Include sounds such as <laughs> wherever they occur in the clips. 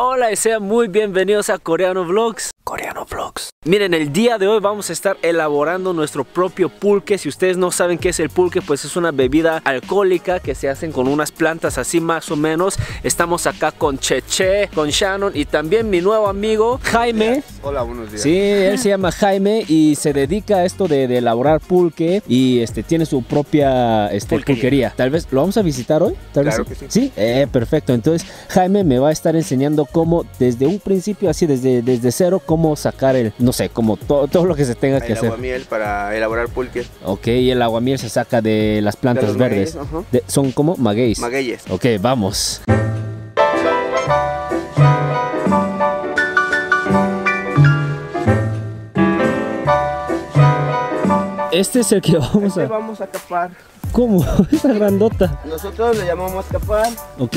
Hola y sean muy bienvenidos a Coreano Vlogs. Coreano Vlogs. Miren, el día de hoy vamos a estar elaborando nuestro propio pulque. Si ustedes no saben qué es el pulque, pues es una bebida alcohólica que se hacen con unas plantas así más o menos. Estamos acá con Cheche, con Shannon y también mi nuevo amigo Jaime. Hola, buenos días. Sí, él se llama Jaime y se dedica a esto de, de elaborar pulque y este tiene su propia este, Pulquería. pulquería. Tal vez lo vamos a visitar hoy. Tal vez Claro que sí. Sí, eh, perfecto. Entonces Jaime me va a estar enseñando cómo desde un principio, así desde, desde cero, cómo sacar el, no sé, como to- todo lo que se tenga que El hacer. aguamiel para elaborar pulque. Ok, y el aguamiel se saca de las plantas verdes. magueyes, ajá. De- son como magueyes. Magueyes. Ok, vamos. Este es el que <laughs> vamos Este a... vamos a capar. ¿Cómo? <laughs> Esa grandota. Nosotros le llamamos capar. Ok,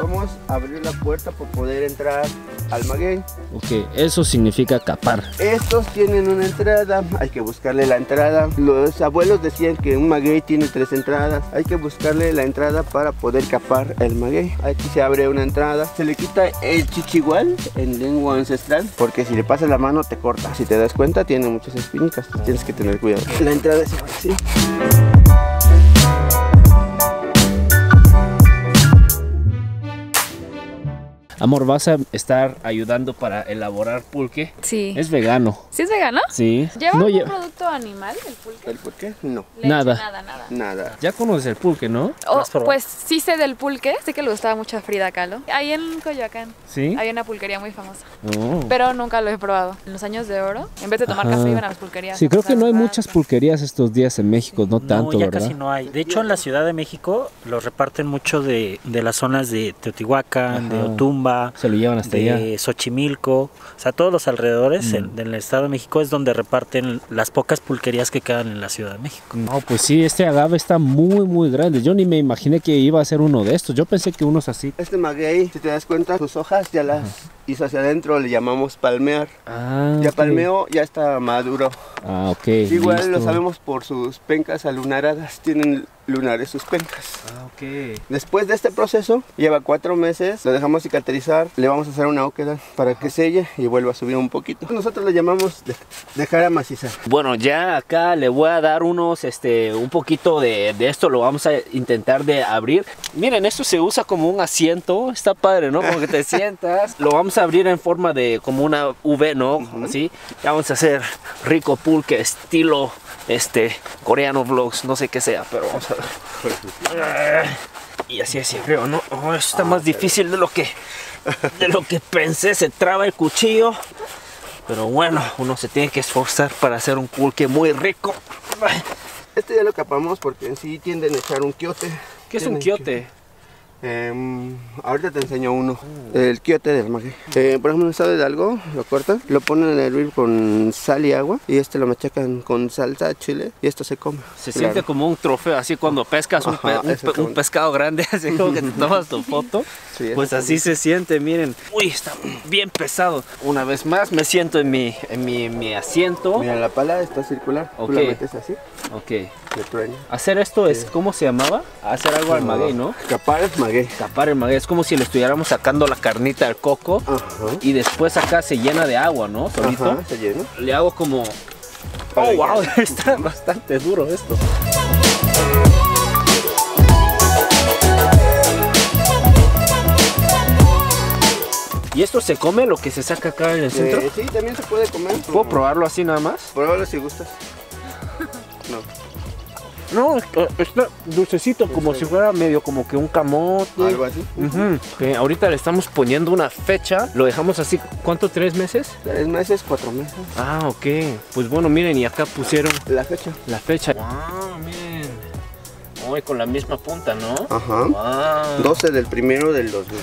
Vamos a abrir la puerta para poder entrar al maguey. ok, eso significa capar. Estos tienen una entrada, hay que buscarle la entrada. Los abuelos decían que un maguey tiene tres entradas. Hay que buscarle la entrada para poder capar el maguey. Aquí se abre una entrada. Se le quita el chichigual en lengua ancestral, porque si le pasas la mano te corta. Si te das cuenta, tiene muchas espinitas. Tienes que tener cuidado. La entrada se abre así. Amor, vas a estar ayudando para elaborar pulque. Sí. Es vegano. ¿Sí es vegano? Sí. ¿Lleva No algún lle- producto animal el pulque? ¿El por qué? No, Leche, Nada. Nada, nada. nada. Ya conoces el pulque, ¿no? Oh, pues sí sé del pulque, sé que le gustaba mucho a Frida Kahlo. Ahí en Coyoacán Sí. había una pulquería muy famosa, Oh. pero nunca lo he probado. En los años de oro, en vez de tomar Ajá. café iban a las pulquerías. Sí, creo que no hay muchas pulquerías estos días en México, no tanto, no, ya ¿verdad? casi no hay. De hecho, en la Ciudad de México los reparten mucho de, de las zonas de Teotihuacán, de Ajá. Se lo llevan hasta allá. Xochimilco, o sea, todos los alrededores Mm. en- del Estado de México es donde reparten las pocas pulquerías que quedan en la Ciudad de México. No, pues sí, este agave está muy, muy grande. Yo ni me imaginé que iba a ser uno de estos. Yo pensé que unos así. Este maguey, si te das cuenta, sus hojas ya las hizo hacia adentro, le llamamos palmear. Ah, Ya ok. palmeó, ya está maduro. Ah, ok. Igual lo sabemos por sus pencas alunaradas, tienen lunares sus pencas. Ah, ok. Después de este proceso, lleva cuatro meses, lo dejamos cicatrizar, le vamos a hacer una óqueda para que selle y vuelva a subir un poquito. Nosotros le llamamos de- dejar amacizar. Bueno, ya acá le voy a dar unos, este, un poquito de, de esto, lo vamos a intentar de abrir. Miren, esto se usa como un asiento, está padre, ¿no? Como que te <laughs> sientas. Lo vamos a abrir en forma de como una V, ¿no? Así. Ya vamos a hacer rico pulque estilo, este, coreano vlogs, no sé qué sea, pero vamos a ver. Y así así creo, ¿no? Oh, está más difícil de lo que, de lo que pensé, se traba el cuchillo. Pero bueno, uno se tiene que esforzar para hacer un pulque muy rico. Este ya lo capamos porque en sí tienden a echar un quiote. ¿Qué es un quiote? Em, ahorita te enseño uno, el quiote del maguey. Eh, por ejemplo, en estado de algo, lo cortan, lo ponen a hervir con sal y agua y este lo machacan con salsa, chile y esto se come. Se Claro. siente como un trofeo, así cuando pescas un, pe- Ajá, un pe- un pescado grande, <laughs> así como que te tomas tu foto. <laughs> Sí, Pues así se siente, miren. Uy, está bien pesado. Una vez más me siento en mi, en mi, en mi asiento. Mira, la pala está circular, Ok. tú la metes así, Ok. Truena. Hacer esto es, ¿cómo se llamaba? Hacer algo al maguey, ¿no? Capar es maguey. Tapar el maguey, es como si le estuviéramos sacando la carnita al coco. Ajá. Y después acá se llena de agua, ¿no? Solito. Ajá, se llena. Le hago como... Oh, wow, <laughs> está bastante duro esto. ¿Y esto se come lo que se saca acá en el centro? Eh, sí, también se puede comer. ¿Puedo probarlo así nada más? Pruébalo si gustas. <laughs> No. No, está- está dulcecito, como si fuera medio como que un camote. Algo así. Ok, ahorita le estamos poniendo una fecha. Lo dejamos así, ¿cuánto? ¿Tres meses? Tres meses, cuatro meses. Ah, ok. Pues bueno, miren, y acá pusieron La fecha. la fecha. Wow, miren. Hoy con la misma punta, ¿no? Ajá. Wow. 12 del primero del 2000.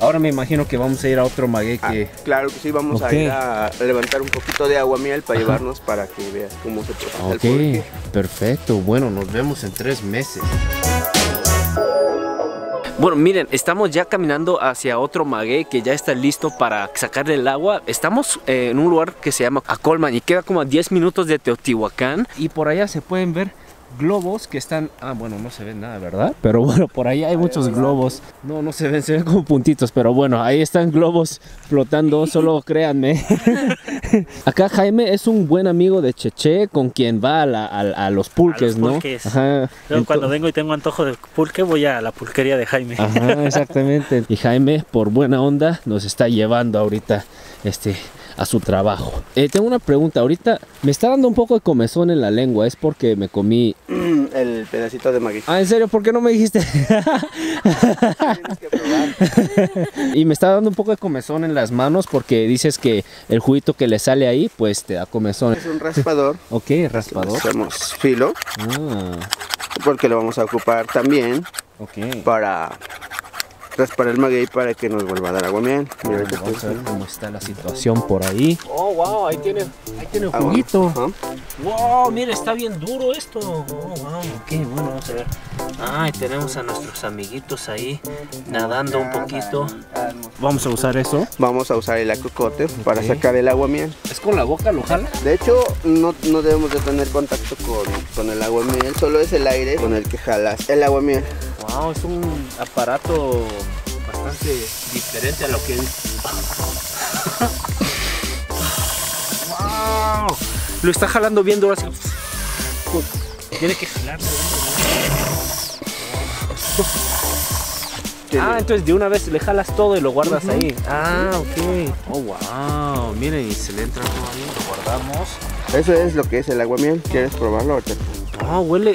Ahora me imagino que vamos a ir a otro maguey que... Ah, claro que sí, vamos a ir a levantar un poquito de agua miel para llevarnos para que veas cómo se procesa el Ok, pulque. perfecto. Bueno, nos vemos en tres meses. Bueno, miren, estamos ya caminando hacia otro maguey que ya está listo para sacarle el agua. Estamos eh, en un lugar que se llama Acolman y queda como a 10 minutos de Teotihuacán. Y por allá se pueden ver globos que están... Ah, bueno, no se ven nada, ¿verdad? <laughs> Pero bueno, por ahí hay muchos globos. No, no se ven, se ven como puntitos, pero bueno, ahí están globos flotando, <laughs> solo créanme. <laughs> Acá Jaime es un buen amigo de Cheche con quien va a, la- a- a los pulques, ¿no? pulques. Ajá. Luego, cuando vengo y tengo antojo de pulque, voy a la pulquería de Jaime. Ajá, exactamente. Y Jaime, por buena onda, nos está llevando ahorita este, a su trabajo. Eh, tengo una pregunta. Ahorita me está dando un poco de comezón en la lengua. ¿Es porque me comí... <clears throat> El pedacito de maguey. Ah, ¿en serio? ¿Por qué no me dijiste? <laughs> Y me está dando un poco de comezón en las manos porque dices que el juguito que le sale ahí, pues te da comezón. Es un raspador. Ok, raspador. Hacemos filo Ah, porque lo vamos a ocupar también ok. para raspar el maguey para que nos vuelva a dar agua miel. Mira, Vamos a ver cómo está la situación por ahí. Oh, wow, ahí tiene, ahí tiene el agua. juguito. Wow, mira, está bien duro esto. Oh, wow, ok, bueno, vamos a ver. Ay, tenemos a nuestros amiguitos ahí nadando un poquito. Vamos a usar eso. Vamos a usar el acocote para sacar el agua miel. ¿Es con la boca, lo jala? De hecho, no, no debemos de tener contacto con, con el agua miel, solo es el aire con el que jalas el agua miel. Wow, es un aparato bastante diferente a lo que wow, lo está jalando bien duro así. Tiene que jalarlo. Ah, entonces de una vez le jalas todo y lo guardas ahí. Ah, ok. Oh, wow. Miren, y se le entra todo ahí, lo guardamos. Eso es lo que es el agua miel. ¿Quieres probarlo? ahorita? Ah, huele,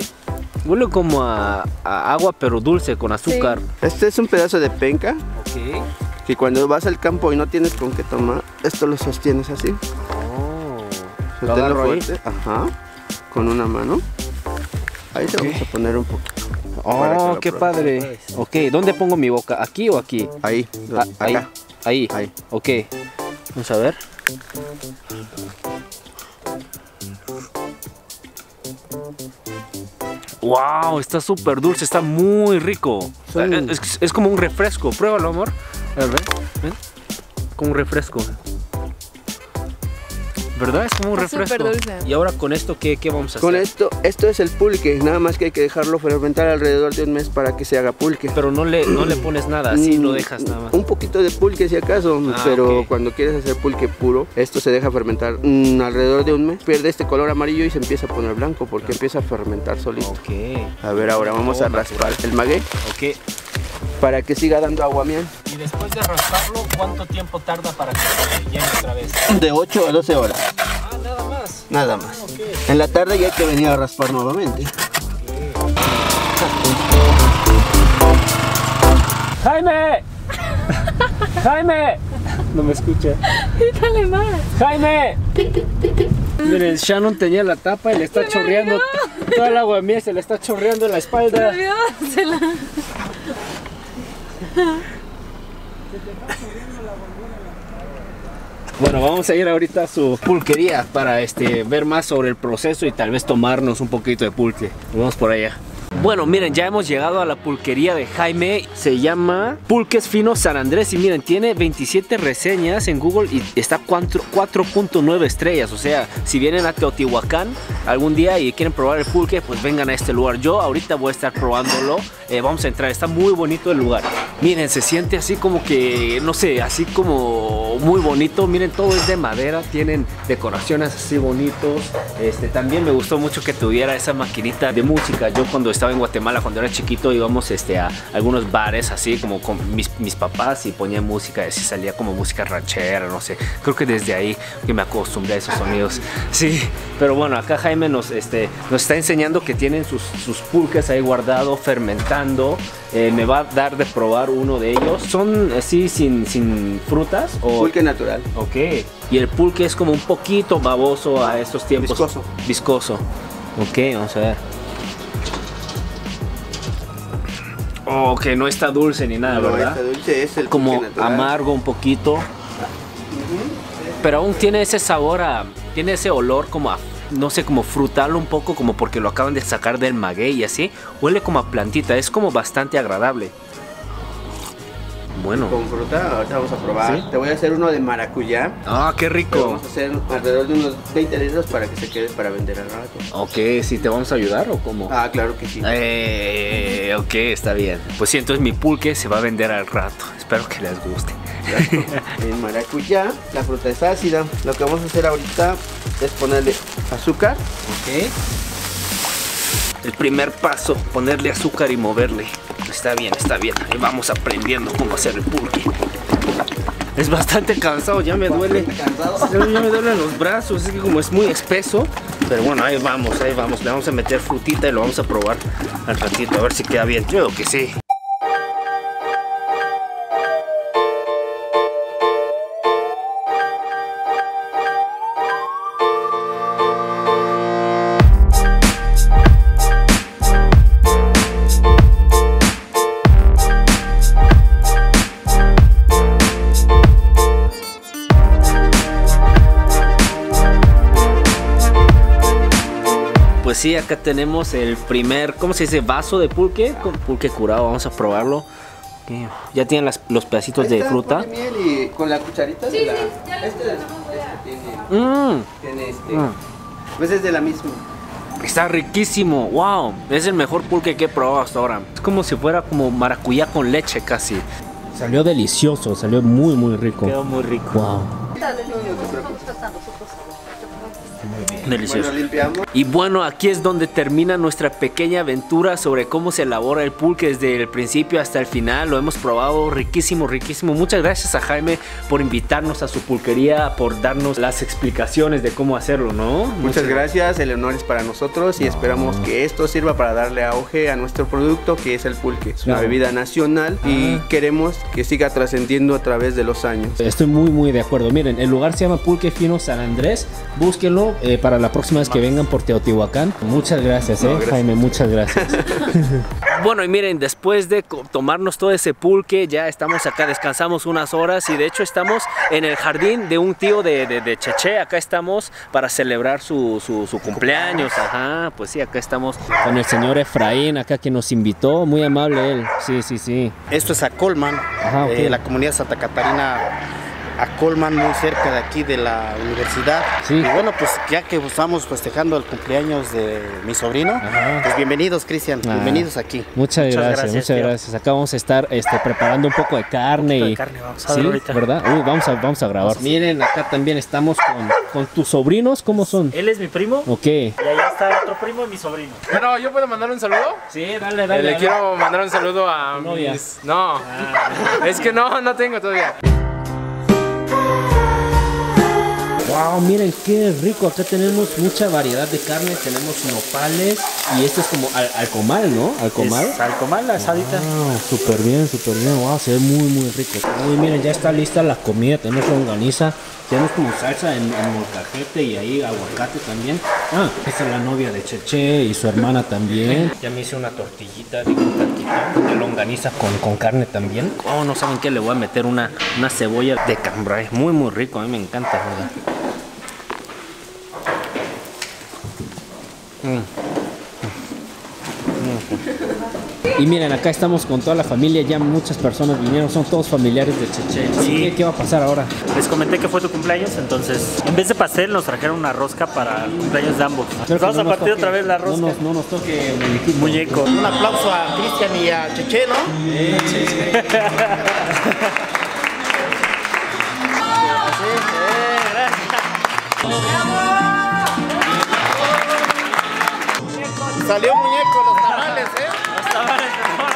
huele como a, a agua, pero dulce, con azúcar. Este es un pedazo de penca Ok. que cuando vas al campo y no tienes con qué tomar, esto lo sostienes así. Oh. Lo Sosténlo agarro ahí. fuerte. Ajá. Con una mano. Ahí te vamos a poner un poquito. Oh, qué padre. Ok, ¿dónde pongo mi boca? ¿Aquí o aquí? Ahí. Ah, ahí. acá. Ahí. Ahí. Ok. Vamos a ver. Wow, está súper dulce, está muy rico. Son- Eh, Es, es como un refresco. Pruébalo, amor. A ver, ven, ven. Como un refresco. ¿Verdad? Es como un refresco. súper dulce. Y ahora con esto, ¿qué, qué vamos a Con hacer? esto, esto es el pulque, nada más que hay que dejarlo fermentar alrededor de un mes para que se haga pulque. Pero no le, no le pones nada, así Mm, lo dejas nada más. Un poquito de pulque si acaso, Ah, pero cuando quieres hacer pulque puro, esto se deja fermentar mm, alrededor de un mes. Pierde este color amarillo y se empieza a poner blanco porque empieza a fermentar solito. Ok, A ver, ahora vamos a raspar el maguey ok. para que siga dando agua miel. Y después de rasparlo, ¿cuánto tiempo tarda para que se llene otra vez? De 8 a 12 horas, Ah, nada más. nada más. Ok. En la tarde ya hay que venir a raspar nuevamente. ¡Jaime! ¡Jaime! No me escucha. Dale más. ¡Jaime! Miren, Shannon tenía la tapa y le está chorreando. Toda el agua miel se le está chorreando en la Se espalda. olvidó Bueno, vamos a ir ahorita a su pulquería para este, ver más sobre el proceso y tal vez tomarnos un poquito de pulque. Nos vemos por allá. Bueno, miren, ya hemos llegado a la pulquería de Jaime. Se llama Pulques Finos San Andrés. Y miren, tiene 27 reseñas en Google y está 4 4.9 estrellas. O sea, si vienen a Teotihuacán algún día y quieren probar el pulque, pues vengan a este lugar. Yo ahorita voy a estar probándolo. Eh, vamos a entrar, está muy bonito el lugar. Miren, se siente así como que, no sé, así como muy bonito. Miren, todo es de madera, tienen decoraciones así bonitos. Este, también me gustó mucho que tuviera esa maquinita de música. Yo cuando estaba en Guatemala, cuando era chiquito, íbamos este, a algunos bares así como con mis, mis papás y ponían música, así salía como música ranchera, no sé. Creo que desde ahí que me acostumbré a esos sonidos. Sí, pero bueno, acá Jaime nos, este, nos está enseñando que tienen sus, sus pulques ahí guardados, fermentando. Eh, me va a dar de probar uno de ellos. ¿Son así sin, sin frutas? O... Pulque natural. Ok. Y el pulque es como un poquito baboso a estos tiempos. Viscoso. Viscoso. Ok, vamos a ver. Oh, que no está dulce ni nada, No, ¿verdad? este dulce es el como amargo un poquito. Pero aún tiene ese sabor a. Tiene ese olor como a. No sé, como frutal un poco, como porque lo acaban de sacar del maguey y así. Huele como a plantita, es como bastante agradable. Bueno. con fruta. Ahorita vamos a probar. ¿Sí? Te voy a hacer uno de maracuyá. Ah, qué rico. Vamos a hacer alrededor de unos 20 litros para que se quede para vender al rato. Ok, ¿sí te vamos a ayudar o cómo? Ah, claro que sí. Eh, ok, está bien. Pues sí, entonces mi pulque se va a vender al rato. Espero que les guste. <laughs> El maracuyá, la fruta es ácida. Lo que vamos a hacer ahorita es ponerle azúcar. Ok. El primer paso, ponerle azúcar y moverle. Está bien, está bien. Ahí vamos aprendiendo cómo hacer el pulque. Es bastante cansado, ya me duele. Cansado. Ya me duelen los brazos, es que como es muy espeso. Pero bueno, ahí vamos, ahí vamos. Le vamos a meter frutita y lo vamos a probar al ratito, a ver si queda bien. Yo creo que sí. Sí, acá tenemos el primer, ¿cómo se dice? Vaso de pulque, con pulque curado, vamos a probarlo. Ok, Ya tienen las- los pedacitos Ahí de fruta. miel y con la cucharita de la... Este, este tiene, Mmm, tiene este... Mm. Pues es de la misma. está riquísimo, wow. Es el mejor pulque que he probado hasta ahora. Es como si fuera como maracuyá con leche casi. Salió delicioso, salió muy muy rico. Quedó muy rico. Wow, Bueno, delicioso. limpiamos. Y bueno, aquí es donde termina nuestra pequeña aventura sobre cómo se elabora el pulque desde el principio hasta el final. Lo hemos probado riquísimo, riquísimo. Muchas gracias a Jaime por invitarnos a su pulquería, por darnos las explicaciones de cómo hacerlo, ¿no? Muchas gracias, el honor es para nosotros y esperamos que esto sirva para darle auge a nuestro producto que es el pulque. Es una bebida nacional y queremos que siga trascendiendo a través de los años. Estoy muy muy de acuerdo. Miren, el lugar se llama Pulque Fino San Andrés. Búsquenlo eh, para la próxima vez que vengan por Teotihuacán. Muchas gracias, eh, No, gracias. Jaime, muchas gracias. <laughs> bueno, y miren, después de tomarnos todo ese pulque, ya estamos acá, descansamos unas horas y de hecho estamos en el jardín de un tío de, de, de Cheche. Acá estamos para celebrar su, su, su cumpleaños. Ajá, pues sí, acá estamos con el señor Efraín, acá que nos invitó. Muy amable él. Sí, sí, sí. Esto es a Colman, Ajá, eh, la comunidad Santa Catarina a Colman, muy cerca de aquí de la universidad. Sí. Y bueno, pues ya que estamos festejando el cumpleaños de mi sobrino, Ajá. pues bienvenidos, Cristian, Ah. bienvenidos aquí. Muchas, Muchas gracias, gracias, muchas tío. gracias. Acá vamos a estar este, preparando un poco de carne. Un poquito de y, carne vamos a sí, ver ahorita. ¿verdad? Vamos a, vamos a grabar. Miren, acá también estamos con, con tus sobrinos. ¿Cómo son? Él es mi primo Ok. y allá está otro primo y mi sobrino. Pero yo puedo mandar un saludo. Sí, dale, Eh, Le quiero mandar un saludo a mis. No, <laughs> es que no, no tengo todavía. Wow, miren qué rico. Acá tenemos mucha variedad de carne. Tenemos nopales y esto es como al, alcomal, ¿no? Alcomal. Es alcomal, asadita. Wow, súper bien, súper bien. Wow, se ve muy, muy rico. Uy, miren, ya está lista la comida. Tenemos longaniza. Tenemos como salsa en, en molcajete y ahí aguacate también. Ah, esta es la novia de Cheche y su hermana también. Ya me hice una tortillita, digo, un taquito de longaniza con, con carne también. Oh, no saben qué, le voy a meter una, una cebolla de cambray. Muy, muy rico. A mí me encanta, ¿verdad? Y miren, acá estamos con toda la familia, ya muchas personas vinieron, son todos familiares de Cheche. Sí. ¿Qué, qué va a pasar ahora? Les comenté que fue tu cumpleaños, entonces en vez de pastel nos trajeron una rosca para el cumpleaños de ambos. Vamos no a partir toque- otra vez la rosca. No nos, no nos toque muñequito. Muñeco. Un aplauso a Cristian y a Cheche, ¿no? <laughs> Salió muñeco los tamales, ¿eh? Los tamales.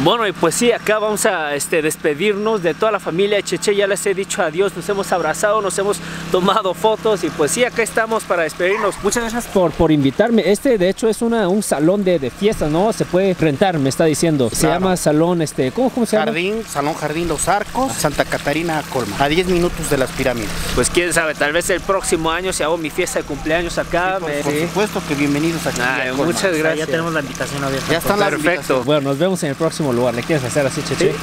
Bueno, y pues sí, acá vamos a este, despedirnos de toda la familia de Cheche. Ya les he dicho adiós, nos hemos abrazado, nos hemos tomado fotos y pues sí, acá estamos para despedirnos. Muchas gracias por, por invitarme. Este, de hecho, es una, un salón de, de fiestas, ¿no? Se puede rentar, me está diciendo. Se Claro. llama salón, este, ¿cómo, cómo se llama? Jardín, Salón Jardín Los Arcos, Santa Catarina, Colman. A 10 minutos de las pirámides. Pues quién sabe, tal vez el próximo año si hago mi fiesta de cumpleaños acá. Por, me- por supuesto que bienvenidos aquí. Ay, a muchas Ya gracias. tenemos la invitación abierta. Ya están las Perfecto. Bueno, nos vemos en el próximo lugar. ¿Le quieres hacer así, Cheche?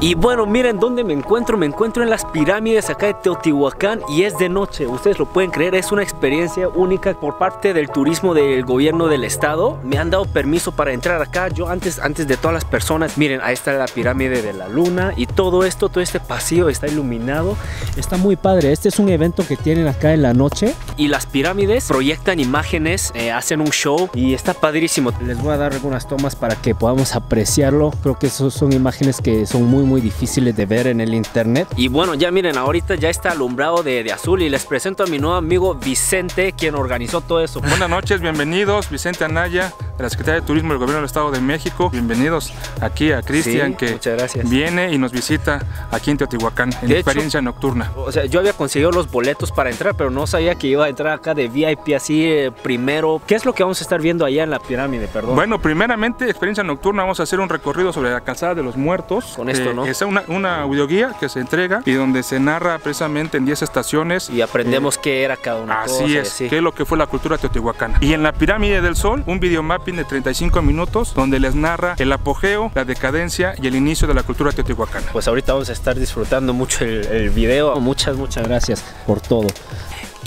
Y bueno, miren dónde me encuentro. Me encuentro en las pirámides acá de Teotihuacán y es de noche. Ustedes lo pueden creer, es una experiencia única por parte del turismo del gobierno del estado. Me han dado permiso para entrar acá. Yo antes, antes de todas las personas, miren, ahí está la pirámide de la luna y todo esto, todo este pasillo está iluminado. Está muy padre. Este es un evento que tienen acá en la noche y las pirámides proyectan imágenes, eh, hacen un show y está padrísimo. Les voy a dar algunas tomas para que podamos apreciarlo. Creo que esos son imágenes que son muy muy difíciles de ver en el internet. Y bueno, ya miren, ahorita ya está alumbrado de, de azul y les presento a mi nuevo amigo Vicente, quien organizó todo eso. Buenas noches, bienvenidos. Vicente Anaya, de la Secretaría de Turismo del Gobierno del Estado de México. Bienvenidos aquí a Cristian, Sí, que viene y nos visita aquí en Teotihuacán, en De hecho- experiencia nocturna. O sea, yo había conseguido los boletos para entrar, pero no sabía que iba a entrar acá de VIP así eh, primero. ¿Qué es lo que vamos a estar viendo allá en la pirámide, perdón? Bueno, primeramente, experiencia nocturna, vamos a hacer un recorrido sobre la calzada de los muertos. Con esto, ¿no? Es una, una audioguía que se entrega y donde se narra precisamente en 10 estaciones. y aprendemos qué era cada una cosa. Así y es, qué es lo que fue la cultura teotihuacana. Y en la pirámide del sol, un videomapping de 35 minutos donde les narra el apogeo, la decadencia y el inicio de la cultura teotihuacana. Pues ahorita vamos a estar disfrutando mucho el, el video. Muchas, muchas gracias por todo.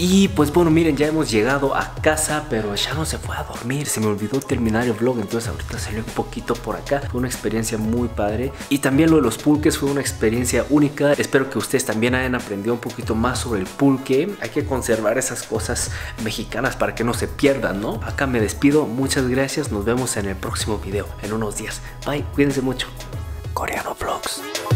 Y pues bueno, miren, ya hemos llegado a casa, pero ya no se fue a dormir. Se me olvidó terminar el vlog, entonces ahorita salió un poquito por acá. Fue una experiencia muy padre. Y también lo de los pulques fue una experiencia única. Espero que ustedes también hayan aprendido un poquito más sobre el pulque. Hay que conservar esas cosas mexicanas para que no se pierdan, ¿no? Acá me despido. Muchas gracias. Nos vemos en el próximo video, en unos días. Bye, cuídense mucho. Coreano Vlogs.